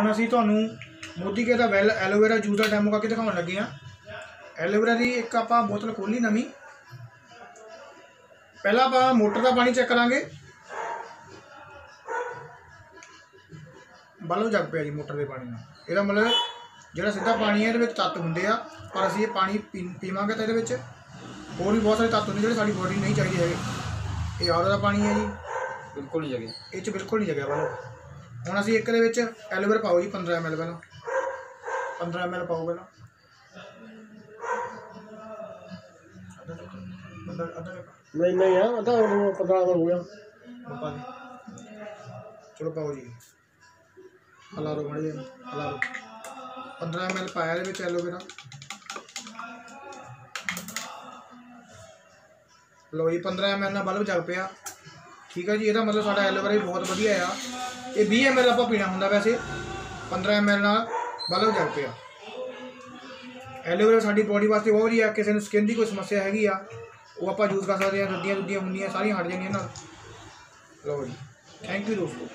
ਹੁਣ ਅਸੀਂ ਤੁਹਾਨੂੰ Modicare well aloe vera juice juice ਦਾ ਡੈਮੋ ਕਰਕੇ ਦਿਖਾਉਣ ਲੱਗੇ ਆ ਐਲੋਵੇਰਾ ਦੀ ਇੱਕ ਆਪਾਂ ਬੋਤਲ ਖੋਲੀ ਨਵੀਂ। ਪਹਿਲਾਂ ਆਪਾਂ ਮੋਟਰ ਦਾ ਪਾਣੀ ਚੈੱਕ ਕਰਾਂਗੇ। ਬਲਬ ਜਗ ਪਿਆ ਜੀ ਮੋਟਰ ਦੇ ਪਾਣੀ ਨਾਲ। ਇਹਦਾ ਮਤਲਬ ਜਿਹੜਾ ਸਿੱਧਾ ਪਾਣੀ ਹੈ ਇਹਦੇ ਵਿੱਚ ਤੱਤ ਹੁੰਦੇ ਆ ਪਰ ਅਸੀਂ ਇਹ ਪਾਣੀ ਪੀਵਾਂਗੇ ਤਾਂ ਇਹਦੇ ਵਿੱਚ। ਹੋਰ ਵੀ ਬਹੁਤ ਸਾਰੇ ਤੱਤ ਹੁੰਦੇ ਜਿਹੜੇ ਸਾਡੀ ਬੋਡੀ ਨਹੀਂ ਚਾਹੀਦੇ ਹੈਗੇ। ਇਹ ਆਰੋ ਦਾ ਪਾਣੀ ਹੈ ਜੀ। ਬਿਲਕੁਲ ਨਹੀਂ ਜਗੇ ਇਹ ਚ ਬਿਲਕੁਲ ਨਹੀਂ ਜਗਿਆ ਬਲਬ। ਹੁਣ ਅਸੀਂ ਇੱਕ ਦੇ ਵਿੱਚ ਐਲੋਵੇਰਾ ਪਾਓ ਜੀ 15 ml ਪਹਿਲਾਂ। 15 ml ਪਾਓ ਪਹਿਲਾਂ। ਅੱਧਾ। ਅੱਧਾ ਅੱਧਾ। ਨਹੀਂ ਨਹੀਂ ਆ ਅਦਾ 15 ਹੋ ਗਿਆ। ਚਲੋ ਪਾਓ ਜੀ। ਹਲਾ ਰੋ ਮੜੇ ਹਲਾ ਰੋ 15 ml ਪਾਇਆ ਇਹਦੇ ਵਿੱਚ ਐਲੋਵੇਰਾ। ਲੋ ਜੀ 15 ml ਨਾਲ ਬਲਬ ਜਗ ਪਿਆ। ਠੀਕ ਆ ਜੀ, ਇਹਦਾ ਮਤਲਬ ਸਾਡਾ ਐਲੋਵੇਰਾ ਵੀ ਬਹੁਤ ਵਧੀਆ ਆ। ਇਹ 20 ml ਆਪਾਂ ਪੀਣਾ ਹੁੰਦਾ ਵੈਸੇ। 15 ml ਨਾਲ ਬਲਬ ਜਗ ਪਿਆ। ਐਲੋਵੇਰਾ ਸਾਡੀ ਬੋਡੀ ਵਾਸਤੇ ਬਹੁਤ ਵਧੀਆ, ਕਿਸੇ ਨੂੰ ਸਕਿਨ ਦੀ ਕੋਈ ਸਮੱਸਿਆ ਹੈਗੀ ਆ, ਉਹ ਆਪਾਂ ਯੂਜ਼ ਕਰ ਸਕਦੇ ਆ ਰੱਦੀਆਂ ਦੁੱਦੀਆਂ ਹੁੰਦੀਆਂ, ਸਾਰੀਆਂ ਹਟ ਜਾਂਦੀਆਂ ਨਾਲ ਲਓ ਜੀ। ਥੈਂਕ ਯੂ ਦੋਸਤੋ।